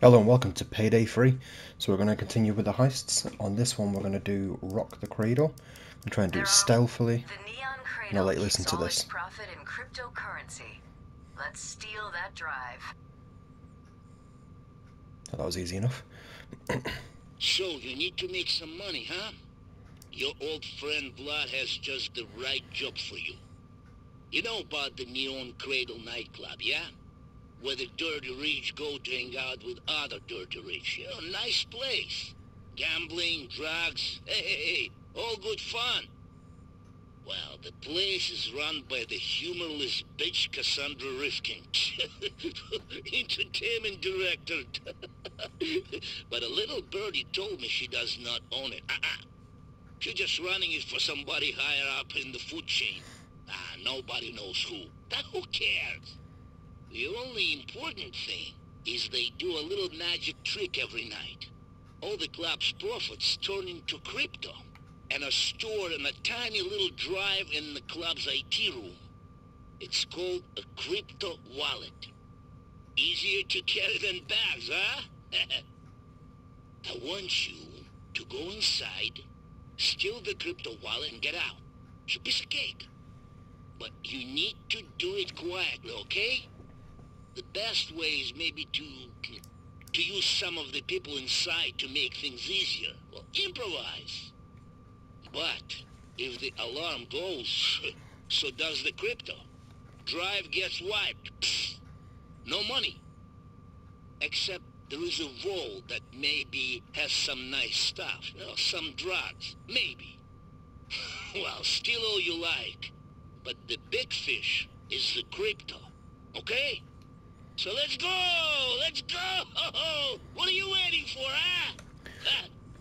Hello and welcome to Payday 3. So we're going to continue with the heists. On this one we're going to do Rock the Cradle. I'm trying to do it stealthily. The Neon Cradle Now, like, listen to this. profit in cryptocurrency. Let's steal that drive. That was easy enough. So, you need to make some money, huh? Your old friend Vlad has just the right job for you. You know about the Neon Cradle nightclub, yeah? Where the dirty rich go to hang out with other dirty rich. You know, nice place. Gambling, drugs, hey, hey, hey, all good fun. Well, the place is run by the humorless bitch Cassandra Rifkin. Entertainment director. but a little birdie told me she does not own it. Uh-uh. She's just running it for somebody higher up in the food chain. Ah, nobody knows who. Who cares? The only important thing is they do a little magic trick every night. All the club's profits turn into crypto and are stored in a tiny little drive in the club's IT room. It's called a crypto wallet. Easier to carry than bags, huh? I want you to go inside, steal the crypto wallet, and get out. It's a piece of cake. But you need to do it quietly, okay? The best way is maybe to to use some of the people inside to make things easier. Well, improvise. But if the alarm goes, so does the crypto. Drive gets wiped. Pfft. No money. Except there is a vault that maybe has some nice stuff. You know, some drugs. Maybe. well, steal all you like. But the big fish is the crypto. Okay? So let's go! Let's go! What are you waiting for, huh?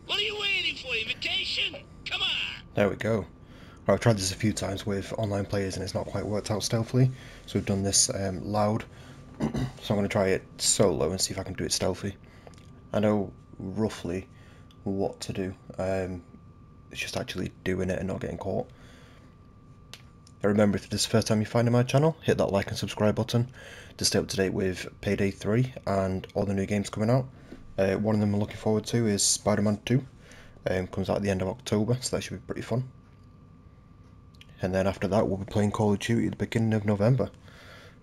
What are you waiting for? Invitation? Come on! There we go. I've tried this a few times with online players and it's not quite worked out stealthily. So we've done this um, loud. so I'm going to try it solo and see if I can do it stealthy. I know roughly what to do. Um, it's just actually doing it and not getting caught. And remember, if this is the first time you're finding my channel, hit that like and subscribe button to stay up to date with Payday 3 and all the new games coming out. Uh, one of them I'm looking forward to is Spider-Man 2. Um, comes out at the end of October, so that should be pretty fun. And then after that, we'll be playing Call of Duty at the beginning of November.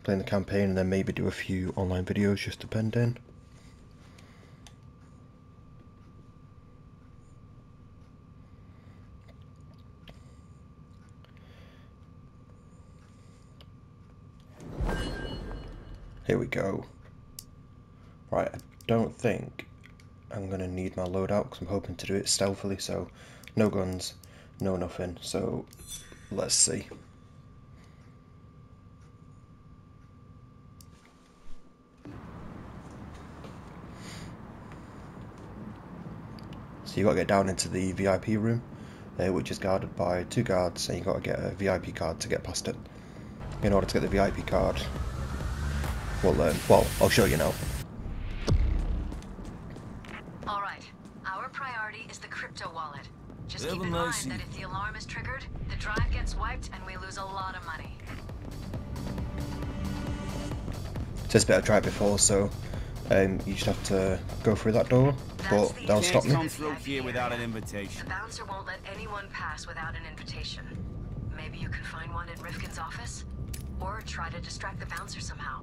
Playing the campaign and then maybe do a few online videos just depending. Here we go. Right, I don't think I'm going to need my loadout because I'm hoping to do it stealthily, so no guns, no nothing, so let's see. So you got to get down into the VIP room, uh, which is guarded by two guards, and you got to get a VIP card to get past it. In order to get the VIP card, well, um, well, I'll show you now. All right. Our priority is the crypto wallet. Just Have keep in nice mind that if the alarm is triggered, the drive gets wiped and we lose a lot of money. Just bit I tried before, so um, you just have to go through that door, but the they'll Can't stop Can't me. come through here without an invitation. The bouncer won't let anyone pass without an invitation. Maybe you can find one in Rifkin's office? Or try to distract the bouncer somehow.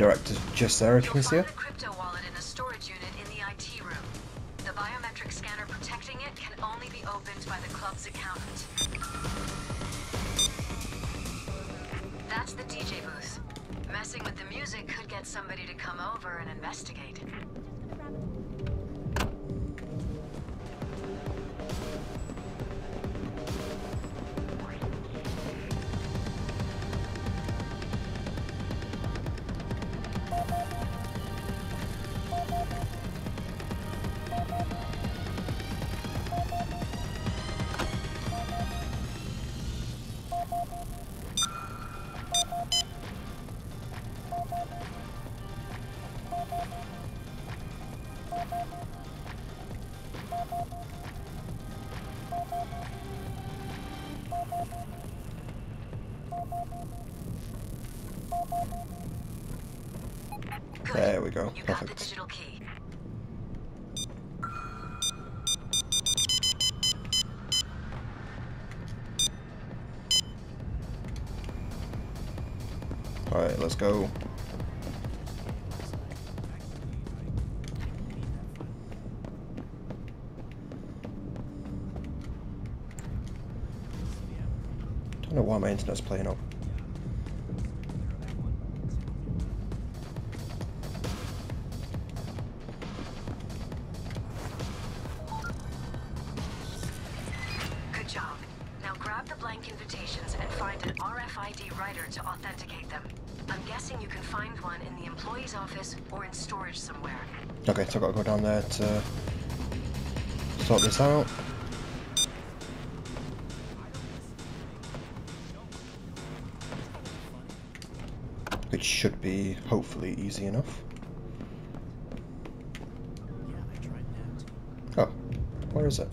The director's just there, if you can see her. crypto wallet in a storage unit in the IT room. The biometric scanner protecting it can only be opened by the club's accountant. That's the DJ booth. Messing with the music could get somebody to come over and investigate. Alright, let's go. Don't know why my internet's playing up. To sort this out. Which should be hopefully easy enough. Oh, where is it?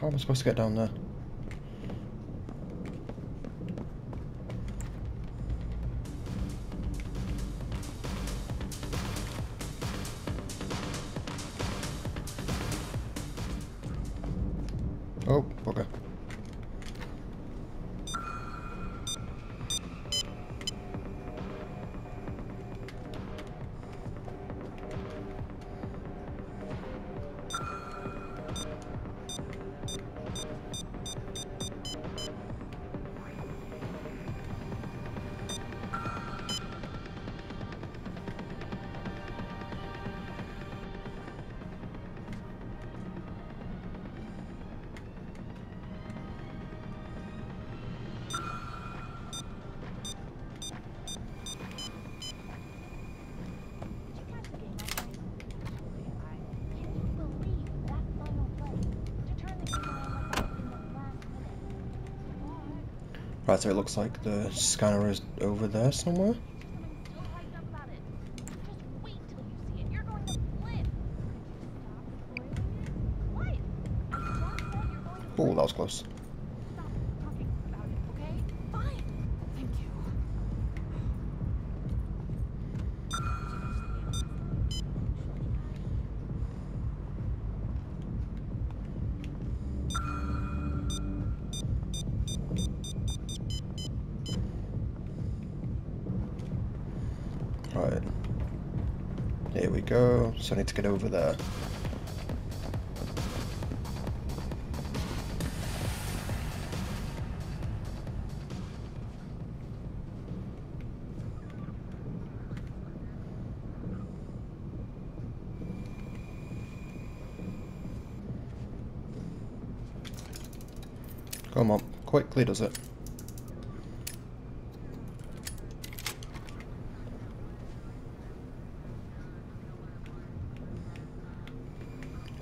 How am I supposed to get down there? Right, so it looks like the scanner is over there somewhere. Oh, that was close. Get over there. Come on, quickly does it.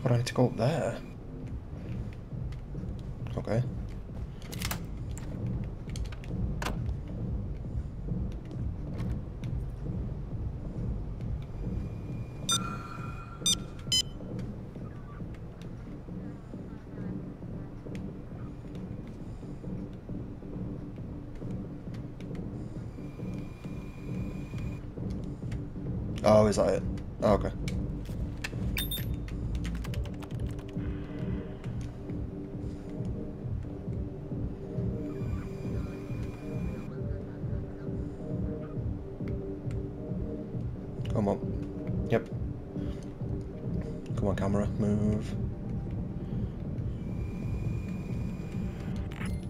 Why do I need to go up there? Okay. Oh, is that it? Come on, camera. Move.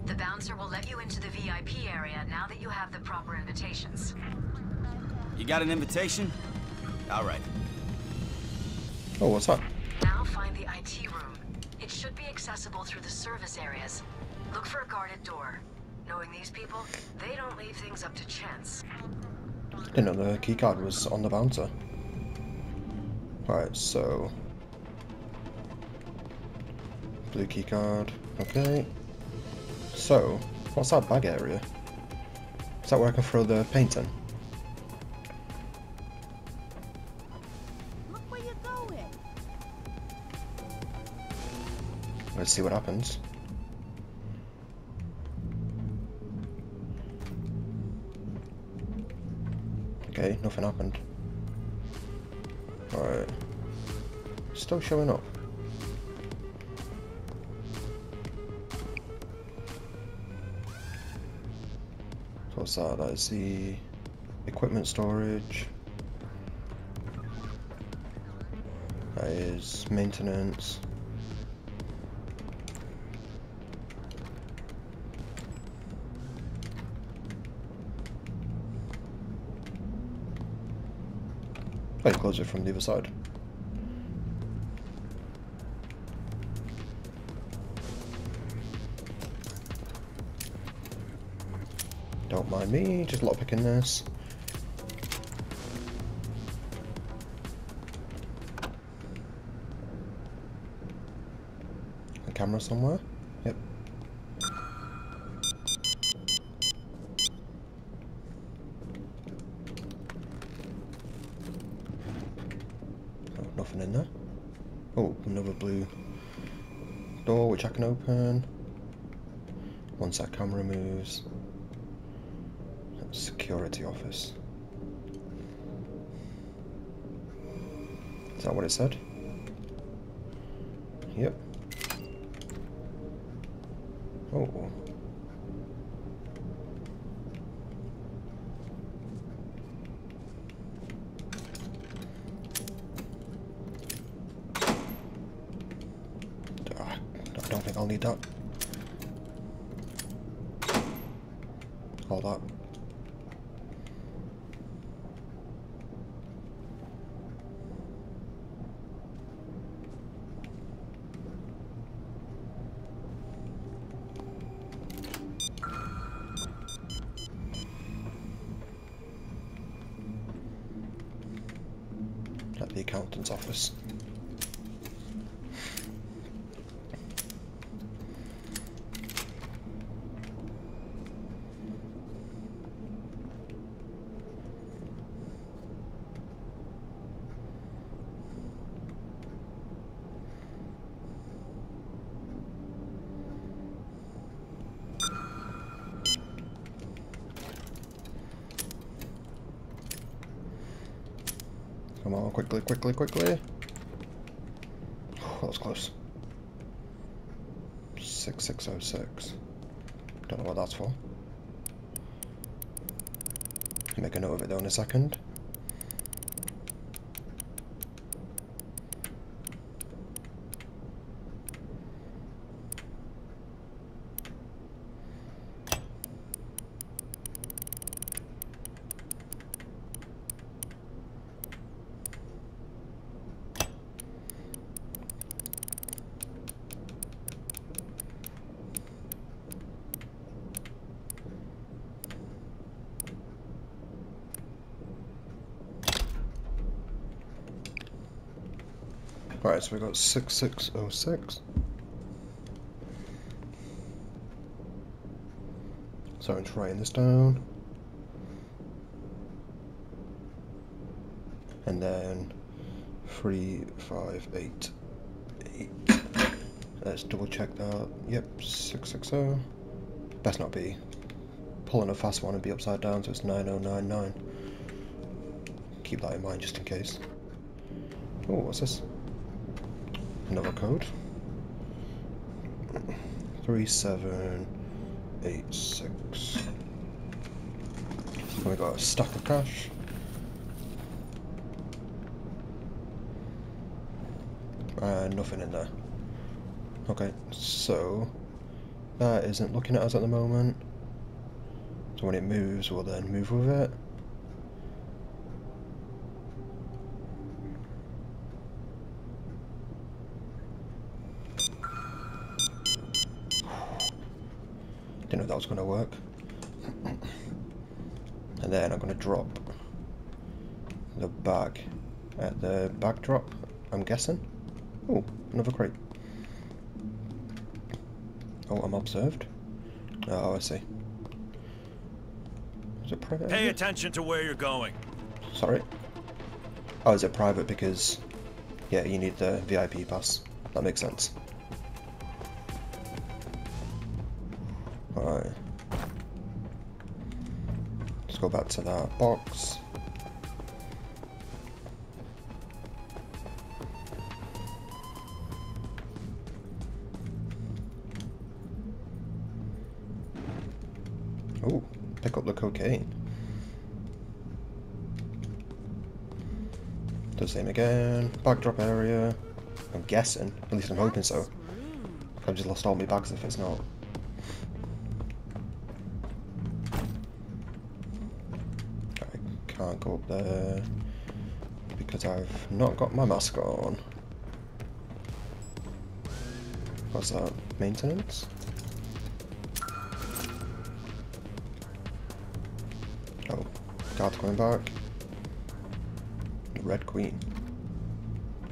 The bouncer will let you into the VIP area now that you have the proper invitations. You got an invitation? All right. Oh, what's that? Now find the IT room. It should be accessible through the service areas. Look for a guarded door. Knowing these people, they don't leave things up to chance. Didn't know the keycard was on the bouncer. Alright, so... Blue key card. Okay. So, what's that bag area? Is that where I can throw the paint in? Look where you're going. Let's see what happens. Okay, nothing happened. Alright. Still showing up. What's that? That is the equipment storage. That is maintenance. I close it from the other side. Me, just lockpicking this. A camera somewhere? Yep. Oh, nothing in there. Oh, another blue door which I can open. Once that camera moves. Security office. Is that what it said? Yep. Oh. Ah, I don't think I'll need that. At the accountant's office. Quickly, quickly, quickly. Oh, that was close. 6606. Don't know what that's for. Make a note of it though in a second. Right, so we got 6606. So I'm just writing this down. And then 3588. Let's double check that. Yep, 660. Best not be pulling a fast one and be upside down, so it's 9099. Keep that in mind just in case. Oh, what's this? Another code. 3786. And we got a stack of cash. And nothing in there. Okay, so that isn't looking at us at the moment. So when it moves, we'll then move with it. Didn't know if that was going to work. and then I'm going to drop the bag at the backdrop, I'm guessing. Oh, another crate. Oh, I'm observed. Oh, I see. Is it private Pay area? attention to where you're going. Sorry. Oh, is it private because... Yeah, you need the VIP pass. That makes sense. To that box. Oh, pick up the cocaine. Do the same again. Backdrop area. I'm guessing. At least I'm hoping so. I've just lost all my bags if it's not. Can't go up there because I've not got my mask on. What's that? Maintenance? Oh, guard's coming back. The Red Queen.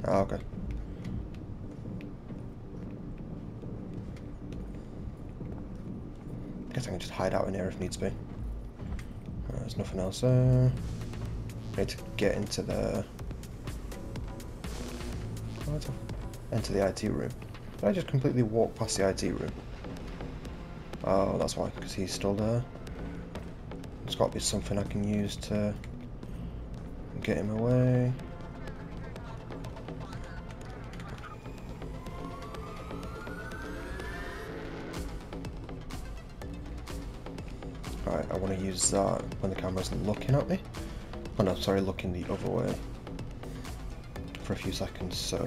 Ah, okay. Guess I can just hide out in here if needs be. Uh, there's nothing else there. I need to get into the... Enter the IT room. Did I just completely walk past the IT room? Oh, that's why, because he's still there. There's got to be something I can use to get him away. Want to use that when the camera's looking at me. Oh no, sorry, looking the other way. For a few seconds, so...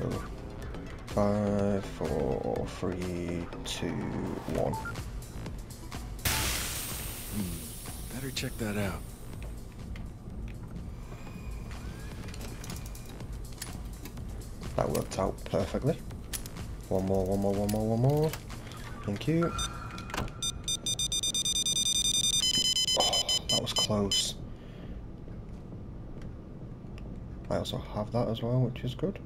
Five, four, three, two, one. Hmm, better check that out. That worked out perfectly. One more, one more, one more, one more. Thank you. Was close. I also have that as well, which is good.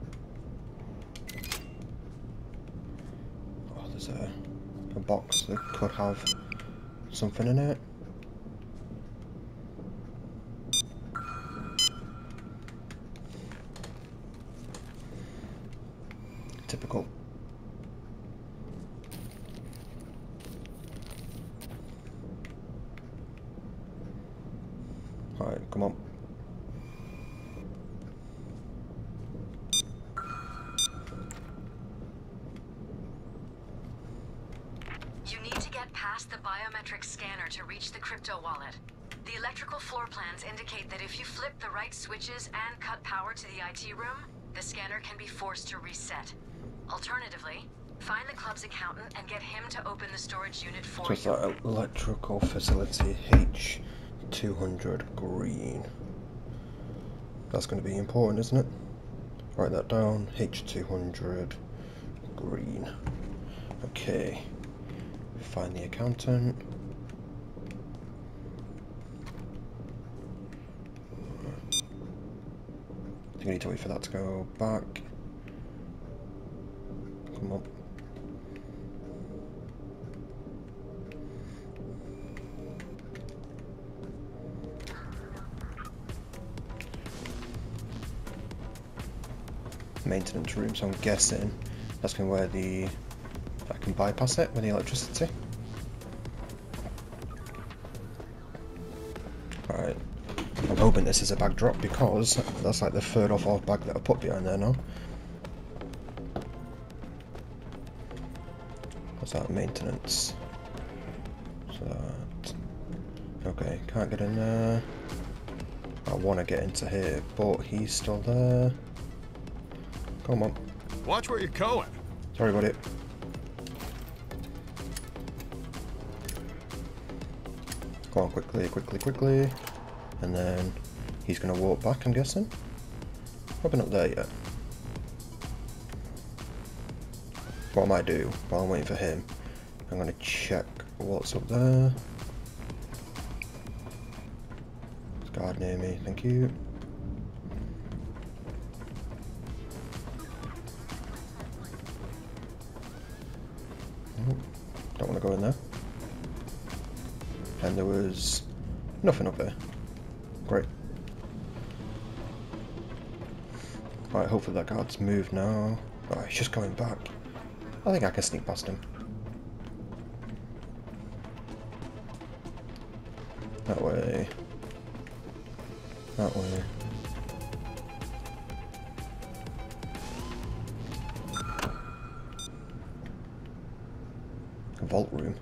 Oh, there's a, a box that could have something in it. Typical. Alright, come on. You need to get past the biometric scanner to reach the crypto wallet. The electrical floor plans indicate that if you flip the right switches and cut power to the IT room, the scanner can be forced to reset. Alternatively, find the club's accountant and get him to open the storage unit for So it's electrical facility H200 green. That's going to be important, isn't it? Write that down. H200 green. Okay. Find the accountant. I think I need to wait for that to go back. Come on. Maintenance room, so I'm guessing that's going to where the I can bypass it with the electricity. Alright. I'm hoping this is a backdrop because that's like the third or fourth bag that I put behind there now. What's that? Maintenance. So that. Okay, can't get in there. I want to get into here, but he's still there. Come on. Watch where you're going. Sorry about it. Go on quickly, quickly, quickly. And then he's going to walk back, I'm guessing. Probably not there yet. What am I might do while I'm waiting for him, I'm going to check what's up there. There's a guard near me, thank you. Nothing up there. Great. Right, hopefully that guard's moved now. Oh, he's just coming back. I think I can sneak past him. That way. That way. Vault room.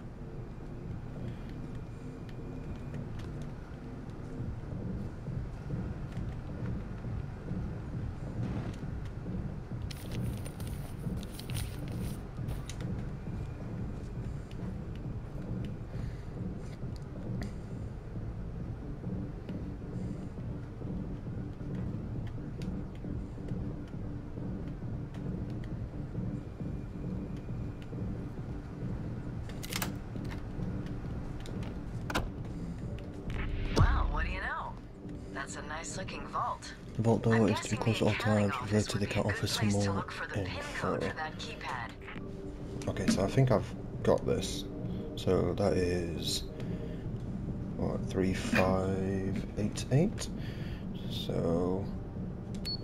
Wow, what do you know? That's a nice looking vault. Door is to be closed at all times. Refer to the be a account good office for more look for the pin code info. for. Okay, so I think I've got this. So that is what three five eight eight. So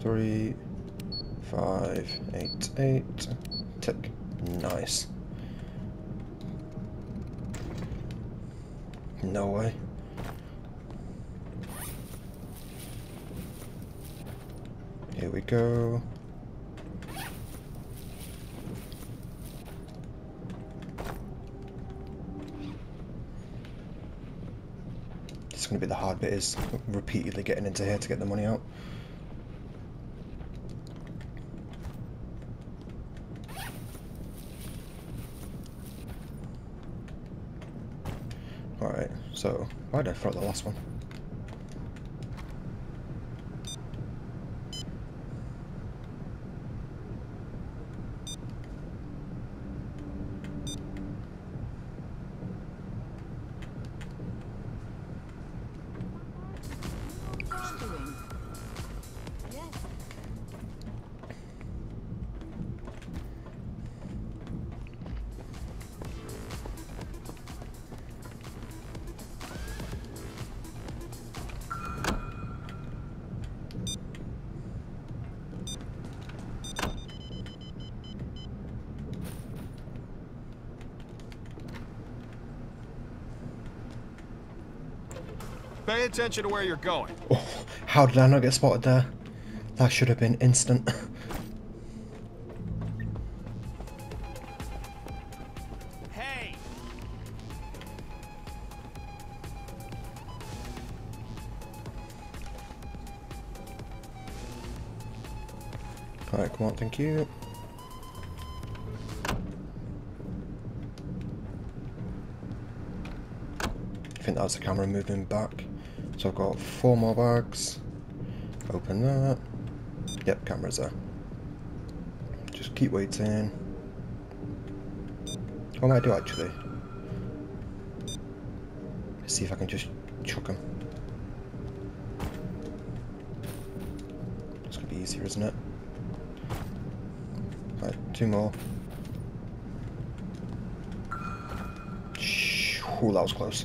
three five eight eight. Tick. Nice. No way. Here we go. It's going to be the hard bit is repeatedly getting into here to get the money out. Alright, so why did I throw the last one? Pay attention to where you're going. Oh, how did I not get spotted there? That should have been instant. Hey! Alright, come on, thank you. I think that was the camera moving back. So I've got four more bags. Open that. Yep, camera's there. Just keep waiting. Oh, what might I do actually? See if I can just chuck them. It's gonna be easier, isn't it? Right, two more. Ooh, that was close.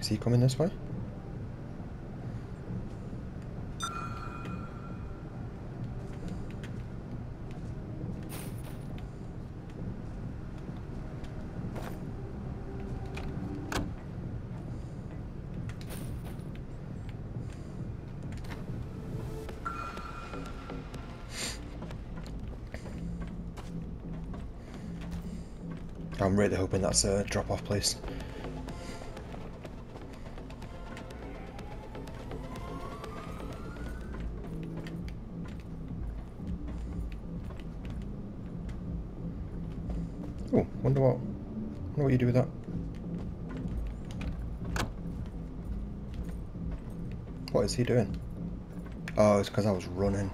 Is he coming this way? I'm really hoping that's a drop-off place. What you do with that. What is he doing? Oh, it's because I was running.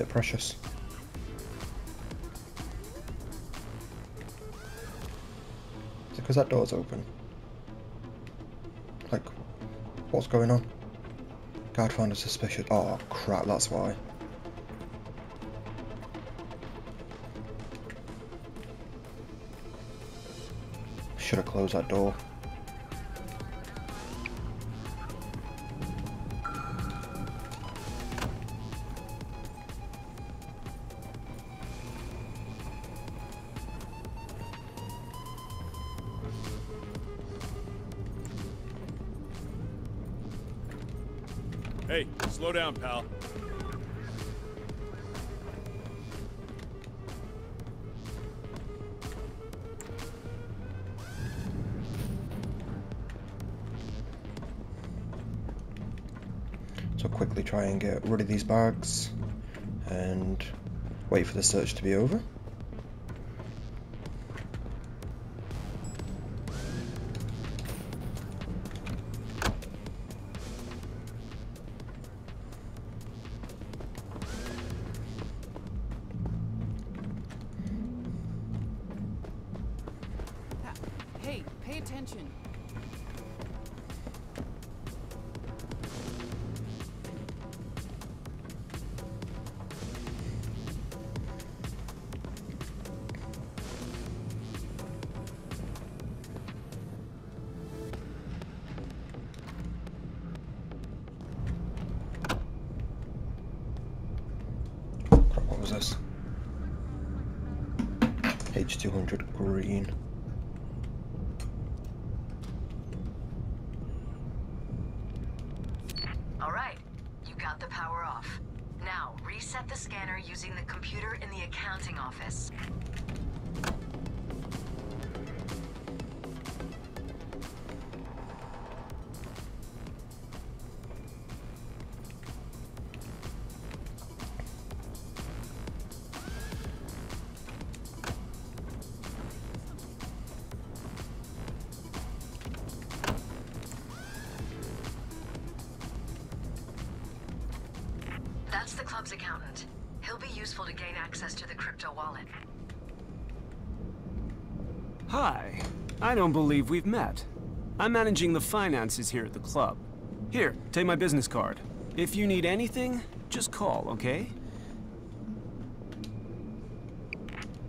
Bit precious? Is it because that door's open? Like, what's going on? Guard found a suspicious. Oh crap, that's why. Should have closed that door. Slow down, pal. So quickly try and get rid of these bags and wait for the search to be over. Scanner using the computer in the accounting office. Don't believe we've met. I'm managing the finances here at the club. Here, take my business card. If you need anything, just call, okay?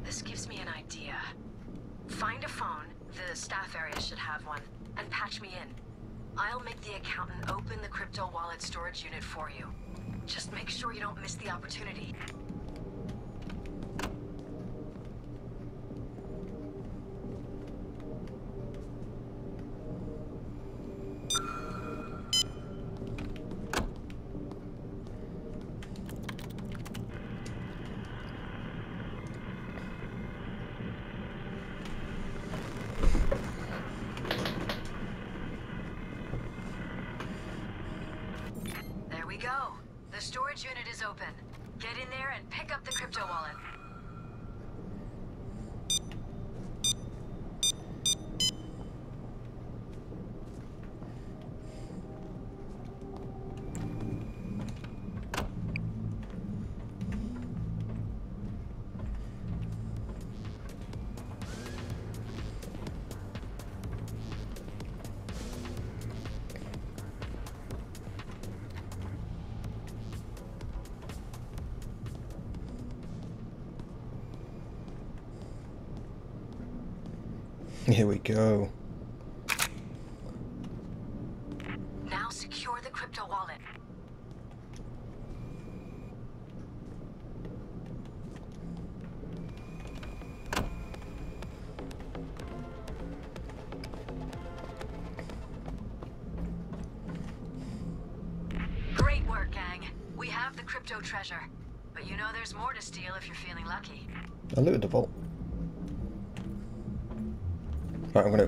This gives me an idea. Find a phone, the staff area should have one, and patch me in. I'll make the accountant open the crypto wallet storage unit for you. Just make sure you don't miss the opportunity. Here we go.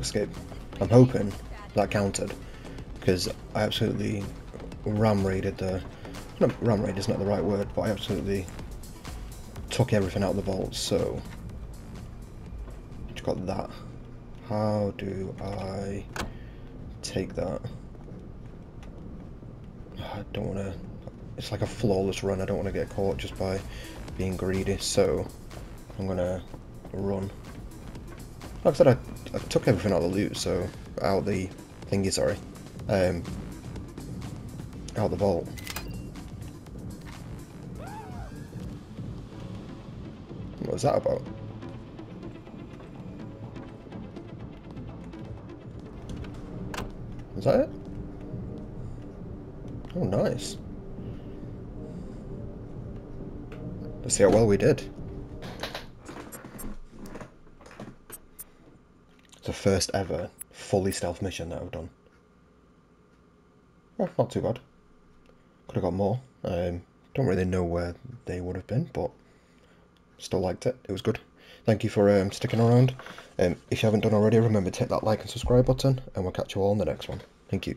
Escape. I'm hoping that counted because I absolutely ram raided the. No, ram raid is not the right word, but I absolutely took everything out of the vault. So, just got that. How do I take that? I don't want to. it's like a flawless run. I don't want to get caught just by being greedy, so I'm gonna run. Like I said, I, I took everything out of the loot, so out the thingy, sorry, um, out the vault. What was that about? Is that it? Oh, nice. Let's see how well we did. The first ever fully stealth mission that I've done. Well, not too bad. Could have got more. Um, don't really know where they would have been, but still liked it. It was good. Thank you for um, sticking around. Um, if you haven't done already, remember to hit that like and subscribe button, and we'll catch you all in the next one. Thank you.